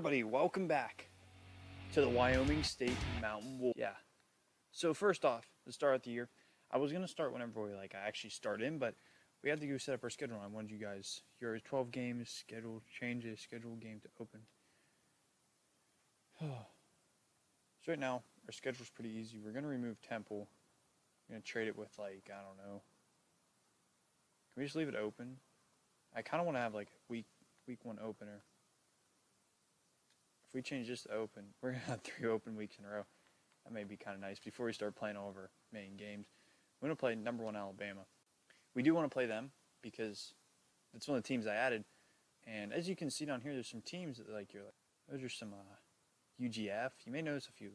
everybody, welcome back to the Wyoming State Mountain Wolf. Yeah. So first off, the start of the year, I was gonna start whenever we like I actually start in, but we had to go set up our schedule. I wanted you guys your 12 games schedule changes, schedule game to open. so right now our schedule's pretty easy. We're gonna remove Temple. We're gonna trade it with like I don't know. Can we just leave it open? I kind of want to have like week week one opener. If we change this to open, we're gonna have three open weeks in a row. That may be kind of nice before we start playing all of our main games. We're gonna play number one Alabama. We do want to play them because that's one of the teams I added. And as you can see down here, there's some teams that like you're like those are some uh, UGF. You may notice a few.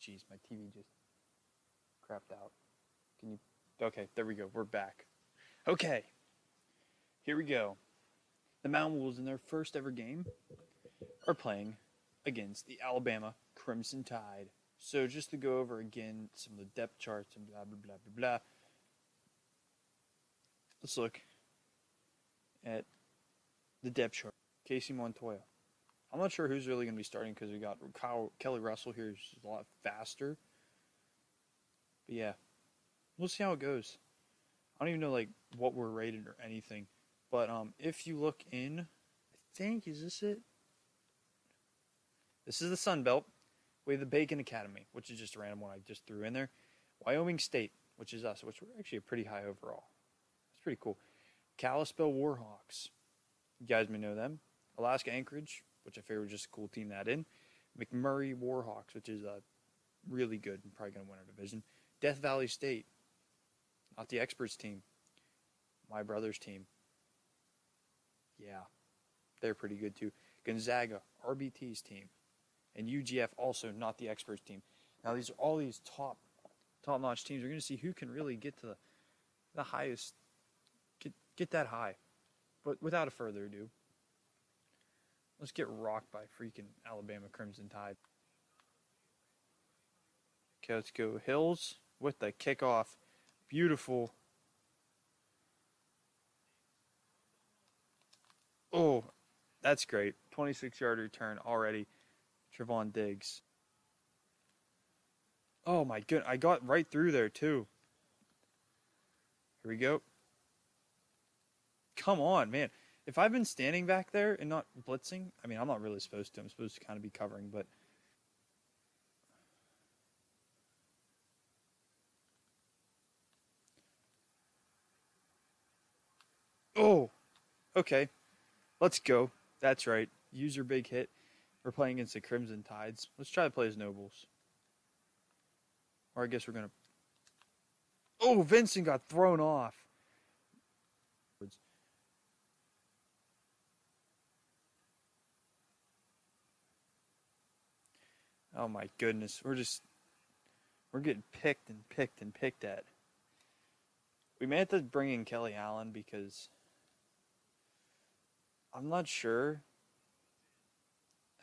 Jeez, my TV just crapped out. Can you? Okay, there we go. We're back. Okay, here we go. The Mountain Wolves in their first ever game are playing against the Alabama Crimson Tide. So just to go over again some of the depth charts and blah blah blah blah blah. Let's look at the depth chart. Casey Montoya. I'm not sure who's really going to be starting because we got Kyle, Kelly Russell here who's a lot faster. But yeah, we'll see how it goes. I don't even know like what we're rated or anything. But um, if you look in, I think is this it? This is the Sun Belt. We have the Bacon Academy, which is just a random one I just threw in there. Wyoming State, which is us, which we're actually a pretty high overall. It's pretty cool. Kalispell Warhawks. You guys may know them. Alaska Anchorage, which I figure was just a cool team that in. McMurray Warhawks, which is a really good and probably going to win our division. Death Valley State, not the experts team, my brother's team. Yeah, they're pretty good too. Gonzaga, RBT's team and UGF also not the experts team. Now these are all these top top notch teams. We're going to see who can really get to the, the highest get get that high. But without a further ado, let's get rocked by freaking Alabama Crimson Tide. Okay, let's go Hills with the kickoff. Beautiful. Oh, that's great. 26 yard return already. Trevon Diggs. Oh my good, I got right through there too. Here we go. Come on, man. If I've been standing back there and not blitzing, I mean, I'm not really supposed to. I'm supposed to kind of be covering, but Oh, okay. Let's go. That's right. Use your big hit. We're playing against the Crimson Tides. Let's try to play as Nobles. Or I guess we're going to... Oh, Vincent got thrown off. Oh my goodness. We're just... We're getting picked and picked and picked at. We may have to bring in Kelly Allen because... I'm not sure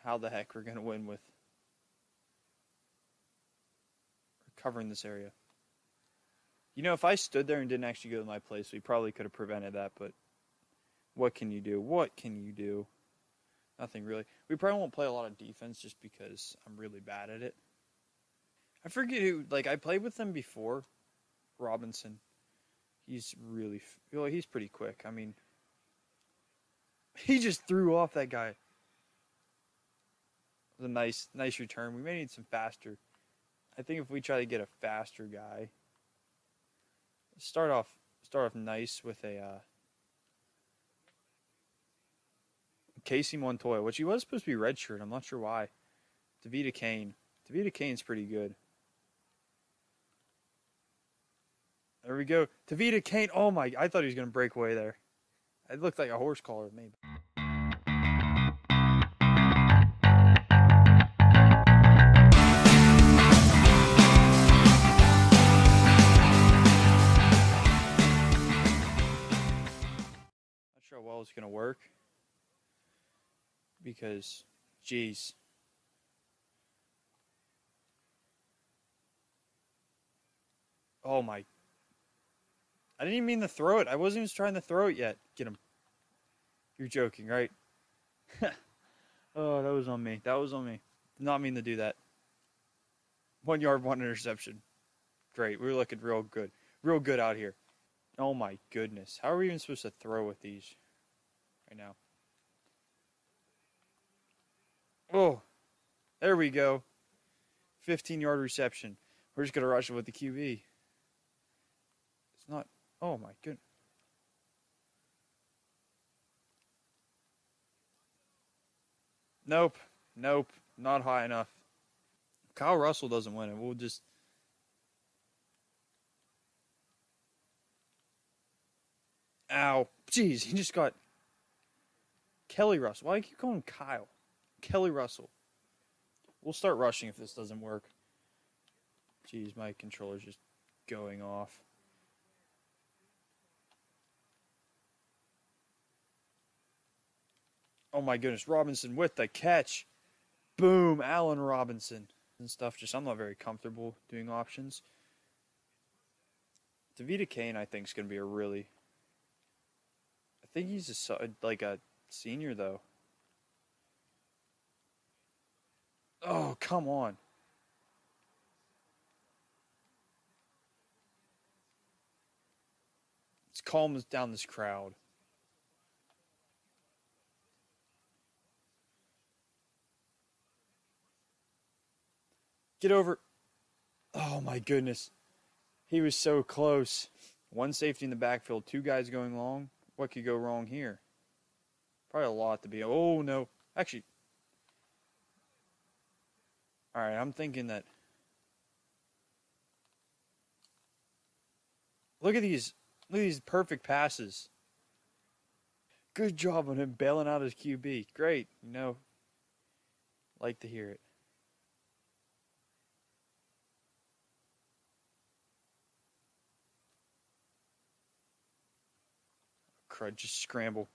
how the heck we're going to win with covering this area. You know, if I stood there and didn't actually go to my place, we probably could have prevented that, but what can you do? What can you do? Nothing really. We probably won't play a lot of defense just because I'm really bad at it. I forget who, like, I played with them before. Robinson. He's really, well, he's pretty quick. I mean, he just threw off that guy a nice nice return. We may need some faster. I think if we try to get a faster guy, start off start off nice with a uh, Casey Montoya, which he was supposed to be redshirt. I'm not sure why. Davita Kane. Davita Kane's pretty good. There we go. Tavita Kane. Oh my! I thought he was gonna break away there. It looked like a horse collar, maybe. It's going to work because, geez. Oh my. I didn't even mean to throw it. I wasn't even trying to throw it yet. Get him. You're joking, right? Oh, that was on me. That was on me. Did not mean to do that. One yard, one interception. Great. We're looking real good. Real good out here. Oh my goodness. How are we even supposed to throw with these right now? Oh, there we go. 15 yard reception. We're just going to rush it with the QB. It's not. Oh my goodness. Nope. Nope. Not high enough. Kyle Russell doesn't win it. We'll just. Ow. Jeez, he just got. Kelly Russell. Why do you keep calling Kyle? Kelly Russell. We'll start rushing if this doesn't work. Jeez, my controller's just going off. Oh my goodness, Robinson with the catch. Boom, Allen Robinson and stuff. Just I'm not very comfortable doing options. Devita Kane, I think, is going to be a really. I think he's a like a senior though. Oh come on! Let's calm down this crowd. Get over. Oh my goodness. He was so close. One safety in the backfield, two guys going long. What could go wrong here? Probably a lot to be. Oh no. Actually. All right, I'm thinking that. Look at these. Look at these perfect passes. Good job on him bailing out his QB. Great. You know, like to hear it. crud, just scramble.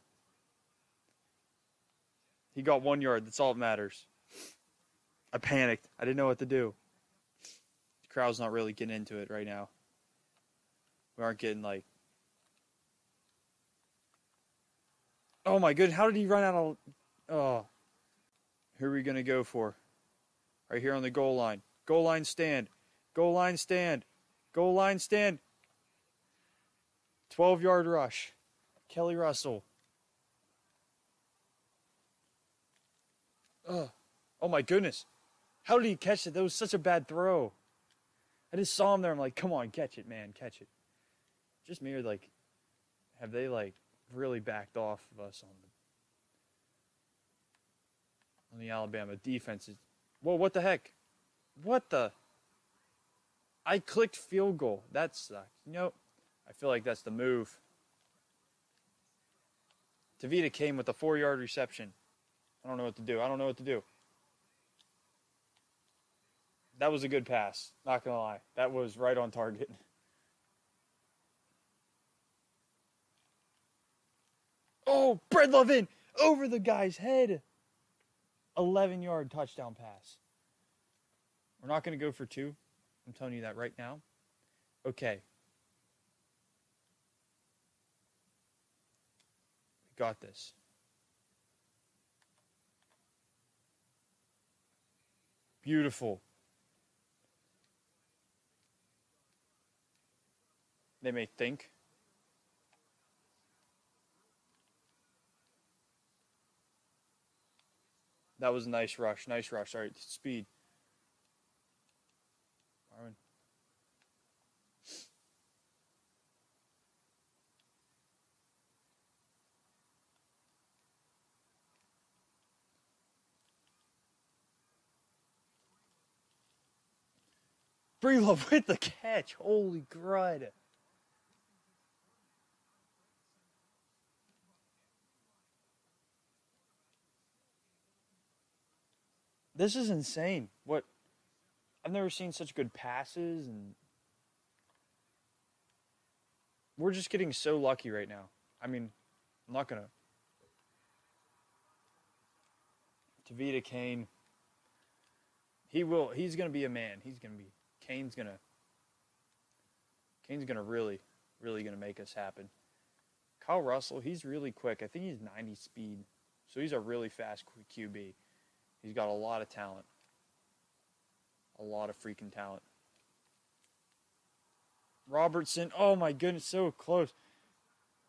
He got one yard. That's all that matters. I panicked. I didn't know what to do. The crowd's not really getting into it right now. We aren't getting like. Oh my good. How did he run out of. Oh. Who are we going to go for? Right here on the goal line. Goal line stand. Goal line stand. Goal line stand. 12 yard rush. Kelly Russell. Oh, oh my goodness. How did he catch it? That was such a bad throw. I just saw him there. I'm like, come on, catch it, man, catch it. Just me or like, have they like really backed off of us on the on the Alabama defense? Whoa, what the heck? What the? I clicked field goal. That sucks. You know, I feel like that's the move. Tavita Kane with a four yard reception. I don't know what to do. I don't know what to do. That was a good pass. Not going to lie. That was right on target. Oh, Breedlove over the guy's head. 11 yard touchdown pass. We're not going to go for two. I'm telling you that right now. Okay, We got this. Beautiful. They may think. That was a nice rush. Nice rush. All right, speed. Breedlove with the catch. Holy crud. This is insane. What I've never seen such good passes and we're just getting so lucky right now. I mean, I'm not gonna Tavita Kane. He will he's gonna be a man. He's gonna be Kane's gonna Kane's gonna really, really gonna make us happen. Kyle Russell, he's really quick. I think he's 90 speed, so he's a really fast QB. He's got a lot of talent. A lot of freaking talent. Robertson, oh my goodness, so close.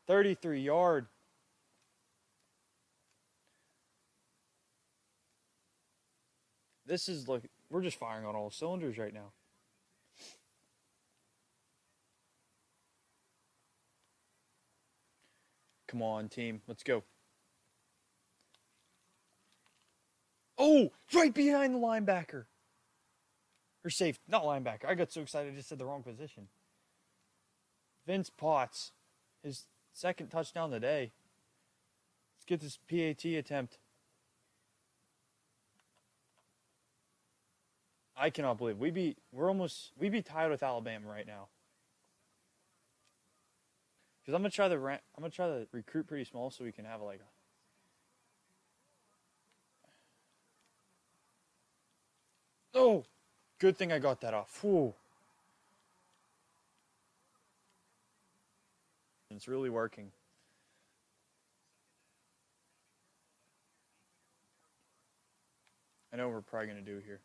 33 yard. This is like we're just firing on all cylinders right now. Come on, team. Let's go. Oh, right behind the linebacker. Or safe, not linebacker. I got so excited I just said the wrong position. Vince Potts, his second touchdown today. Let's get this PAT attempt. I cannot believe we be we're almost we be tied with Alabama right now. Because I'm gonna try the I'm gonna try to recruit pretty small so we can have like a Oh, good thing I got that off. Whew. It's really working. I know what we're probably going to do here.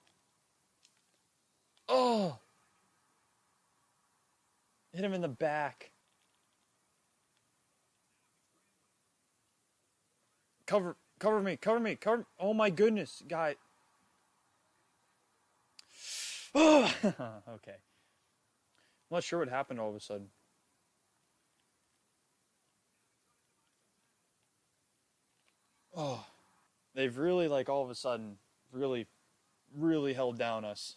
Oh! Hit him in the back. Cover, cover me, cover me, cover. Me. Oh my goodness, guy. okay. I'm not sure what happened all of a sudden. Oh, they've really like all of a sudden really, really held down us.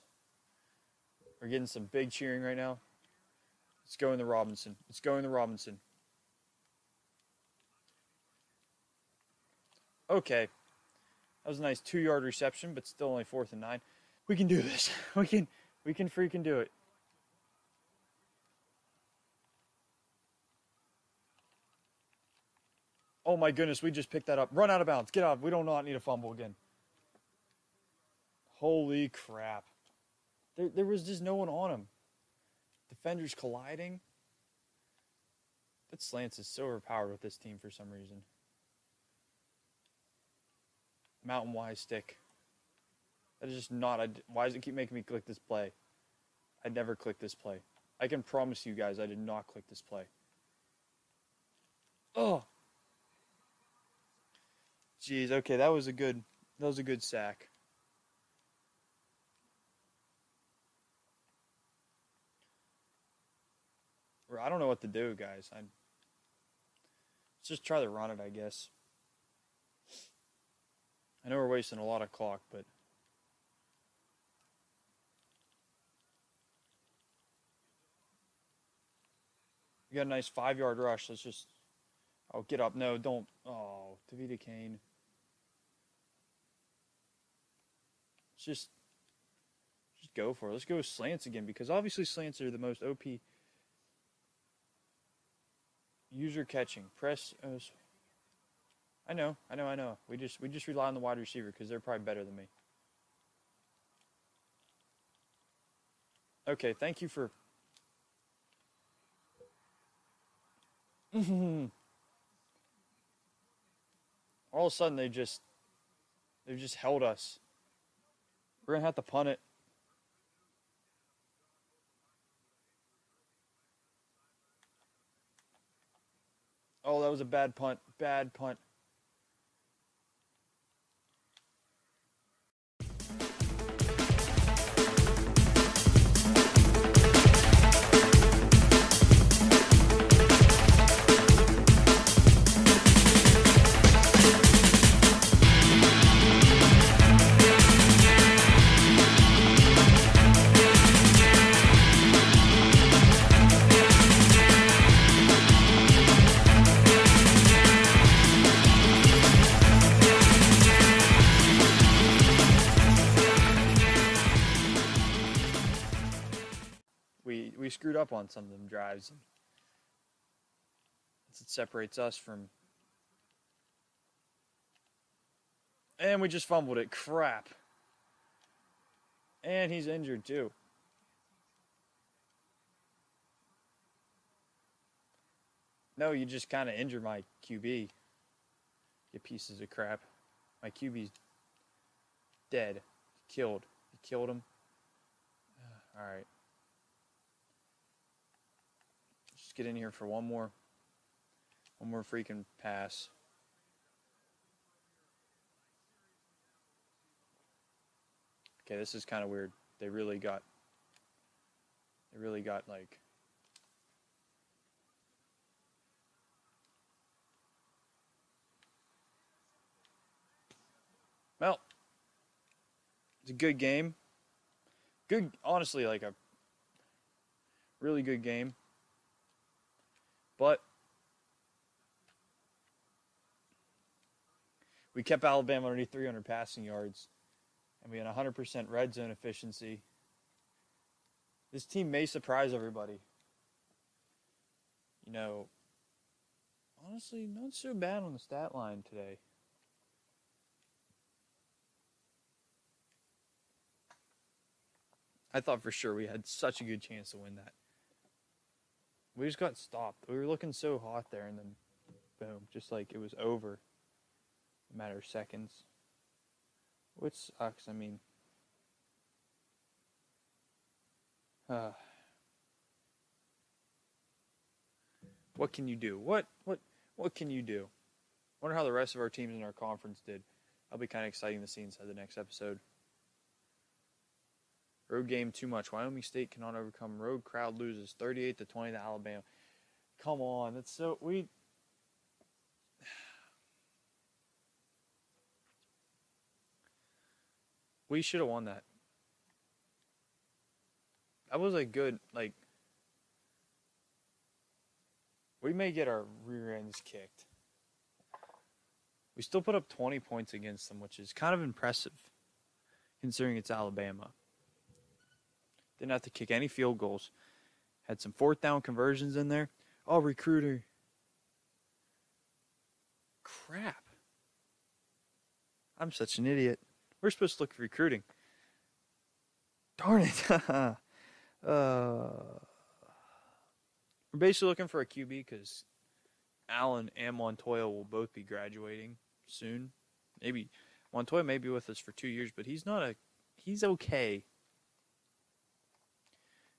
We're getting some big cheering right now. Let's go in the Robinson. Let's go in the Robinson. Okay. That was a nice two yard reception, but still only fourth and nine. We can do this. We can we can freaking do it. Oh my goodness, we just picked that up. Run out of bounds. Get out. We do not need a fumble again. Holy crap. There, there was just no one on him. Defenders colliding. That slants is so overpowered with this team for some reason. Mountain Y stick. That is just not. A, why does it keep making me click this play? I never click this play. I can promise you guys I did not click this play. Oh. Jeez, okay, that was a good that was a good sack. I don't know what to do, guys. I just try to run it, I guess. I know we're wasting a lot of clock, but we got a nice five yard rush. Let's just oh get up. No, don't oh Tavita Kane. Let's just just go for it. Let's go with slants again because obviously slants are the most OP user catching. Press. Uh, I know, I know, I know. We just we just rely on the wide receiver because they're probably better than me. Okay, thank you for. All of a sudden, they just they've just held us. We're gonna have to punt it. Oh, that was a bad punt. Bad punt. Up on some of them drives. It separates us from. And we just fumbled it. Crap. And he's injured too. No, you just kind of injured my QB. You pieces of crap. My QB's Dead. Killed. He killed him. Uh, all right. Just get in here for one more. One more freaking pass. Okay, this is kind of weird. They really got. They really got like. Well, it's a good game. Good, honestly, like a really good game. But we kept Alabama underneath 300 passing yards, and we had 100% red zone efficiency. This team may surprise everybody. You know, honestly, not so bad on the stat line today. I thought for sure we had such a good chance to win that. We just got stopped. We were looking so hot there, and then boom, just like it was over. A matter of seconds. Which sucks. I mean, uh, what can you do? What what what can you do? Wonder how the rest of our teams in our conference did. That'll be kind of exciting to see inside the next episode. Road game too much. Wyoming State cannot overcome. Road crowd loses 38 to 20 to Alabama. Come on, that's so we. We should have won that. That was a good like. We may get our rear ends kicked. We still put up 20 points against them, which is kind of impressive, considering it's Alabama. Didn't have to kick any field goals. Had some fourth down conversions in there. Oh, recruiter. Crap. I'm such an idiot. We're supposed to look at recruiting. Darn it. uh, we're basically looking for a QB because Allen and Montoya will both be graduating soon. Maybe Montoya may be with us for two years, but he's not a. He's okay.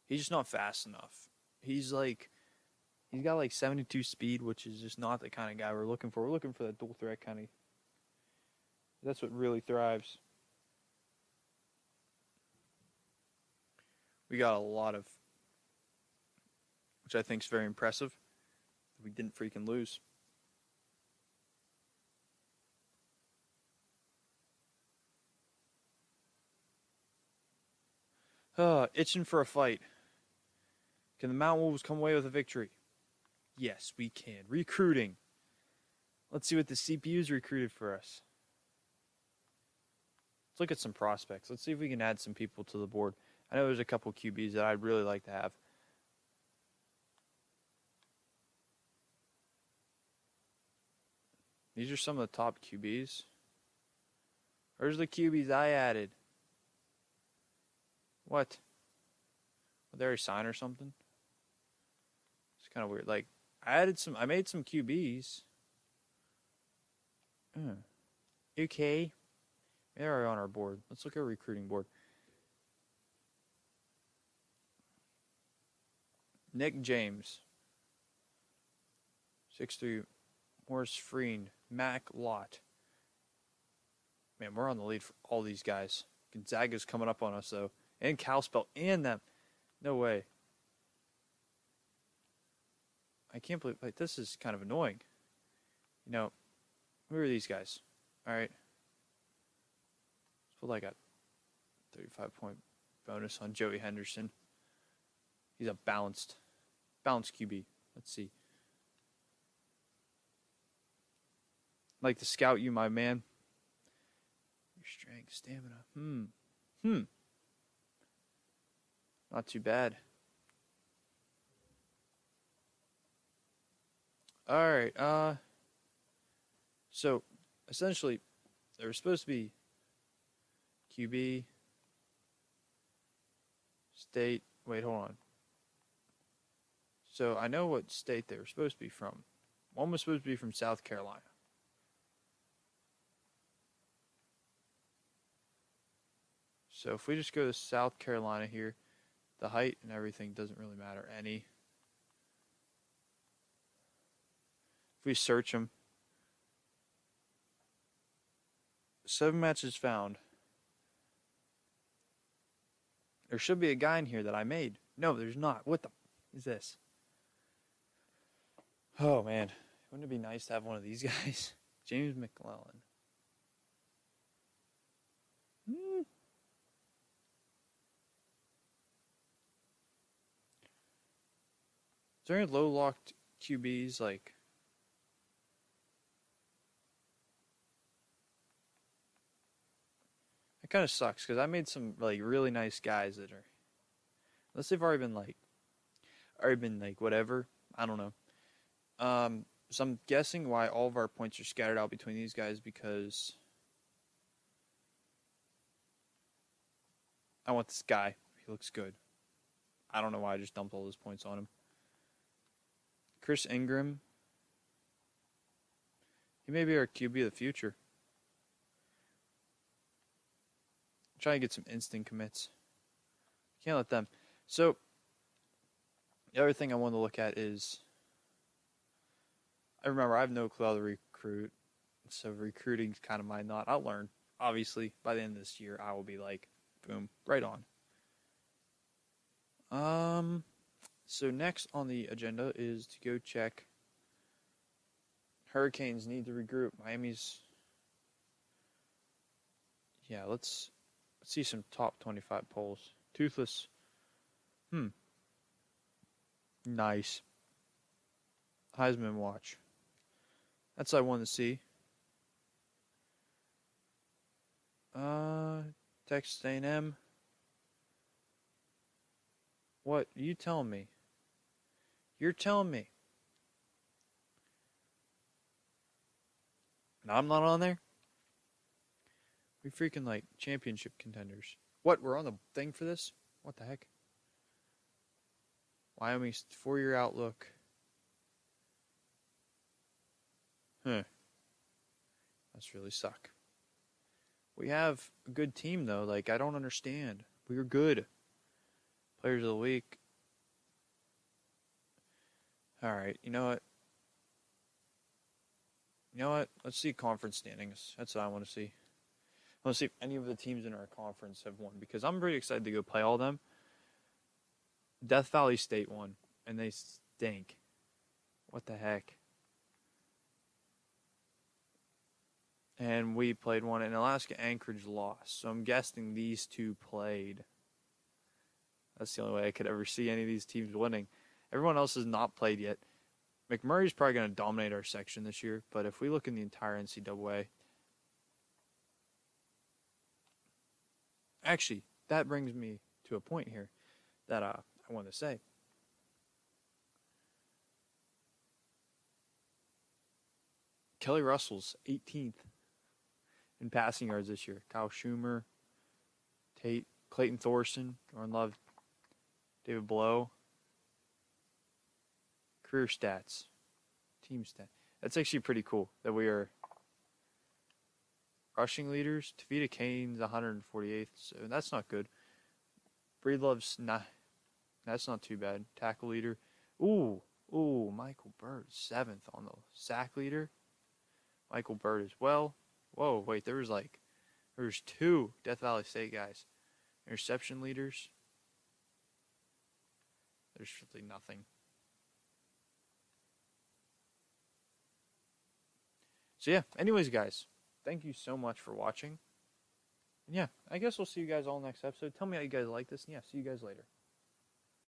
He's just not fast enough. He's like, he's got like 72 speed, which is just not the kind of guy we're looking for. We're looking for that dual threat kind of. That's what really thrives. We got a lot of, which I think is very impressive. We didn't freaking lose. Uh, itching for a fight. Can the Mountain Wolves come away with a victory? Yes, we can. Recruiting. Let's see what the CPU's recruited for us. Let's look at some prospects. Let's see if we can add some people to the board. I know there's a couple QBs that I'd really like to have. These are some of the top QBs. Where's the QBs I added? What? Did they already sign or something? Kind of weird. Like, I added some, I made some QBs. Uh, okay. They're on our board. Let's look at our recruiting board. Nick James. Six three. Morris Freend. Mac Lott. Man, we're on the lead for all these guys. Gonzaga's coming up on us, though. And Kalispell and them. No way. I can't believe like this is kind of annoying. You know, who are these guys? All right. Put like a 35 point bonus on Joey Henderson. He's a balanced, balanced QB. Let's see. Like to scout you, my man. Your strength, stamina. Hmm. Hmm. Not too bad. All right. Uh so essentially there was supposed to be QB state wait, hold on. So I know what state they were supposed to be from. One was supposed to be from South Carolina. So if we just go to South Carolina here, the height and everything doesn't really matter any. We search them, seven matches found. There should be a guy in here that I made. No, there's not. What the is this? Oh man, wouldn't it be nice to have one of these guys? James McClellan. Hmm. Is there any low locked QBs like? It kind of sucks because I made some like really nice guys that are, unless they've already been like, already been like whatever. I don't know. Um, so I'm guessing why all of our points are scattered out between these guys because I want this guy. He looks good. I don't know why I just dumped all those points on him. Chris Ingram. He may be our QB of the future. Trying to get some instant commits. Can't let them. So the other thing I want to look at is I remember I have no clue how to recruit. So recruiting's kind of my not. I'll learn. Obviously, by the end of this year I will be like, boom, right on. Um so next on the agenda is to go check Hurricanes need to regroup. Miami's Yeah, let's let's see some top 25 polls. Toothless. Hmm. Nice. Heisman watch. That's what I wanted to see. Uh, Texas A&M. What? You telling me? You're telling me. I'm not on there? We freaking like championship contenders. What? We're on the thing for this? What the heck? Wyoming's four year outlook. Huh. That's really suck. We have a good team though. Like I don't understand. We are good. Players of the week. All right. You know what? You know what? Let's see conference standings. That's what I want to see. I want to see if any of the teams in our conference have won because I'm pretty excited to go play all of them. Death Valley State won, and they stink. What the heck? And we played one, and Alaska Anchorage lost. So I'm guessing these two played. That's the only way I could ever see any of these teams winning. Everyone else has not played yet. McMurray's probably going to dominate our section this year, but if we look in the entire NCAA, actually, that brings me to a point here that uh, I want to say. Kelly Russell's 18th in passing yards this year. Kyle Shurmur, Tate, Clayton Thorson, Jordan Love, David Blough. Career stats, team stats. That's actually pretty cool that we are rushing leaders. Tavita Kane's 148th, so that's not good. Breedlove's not. That's not too bad. Tackle leader. Ooh, ooh, Michael Bird seventh on the sack leader. Michael Bird as well. Whoa, wait, there was like, there was two Death Valley State guys. Interception leaders. There's really nothing. So yeah, anyways, guys, thank you so much for watching. And yeah, I guess we'll see you guys all next episode. Tell me how you guys like this, and yeah, see you guys later.